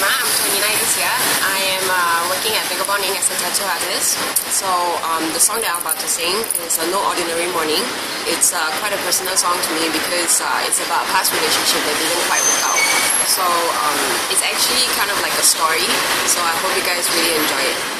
Emma. I'm 29 this year. I am uh, working at Vagabonding as a tattoo artist. So um, the song that I'm about to sing is uh, No Ordinary Morning. It's uh, quite a personal song to me because uh, it's about a past relationship that didn't quite work out. So um, it's actually kind of like a story. So I hope you guys really enjoy it.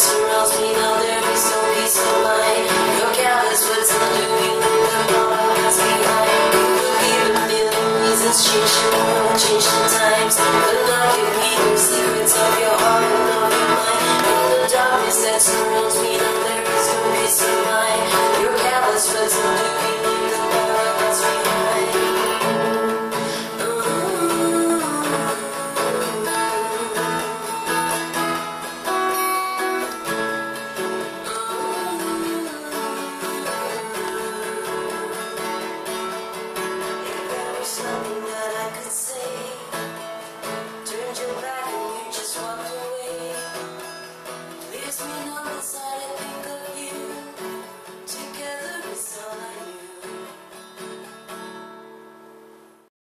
surrounds me now there is no peace of mind. Your careless words undoing the problem that's behind. You believe a million reasons change the world, change the times. But now you read the secrets of your heart and of your mind. In the darkness that surrounds me now there is no peace of mind. Your careless words undoing could say Turned your back and you just walked away Leaves me numb inside of me.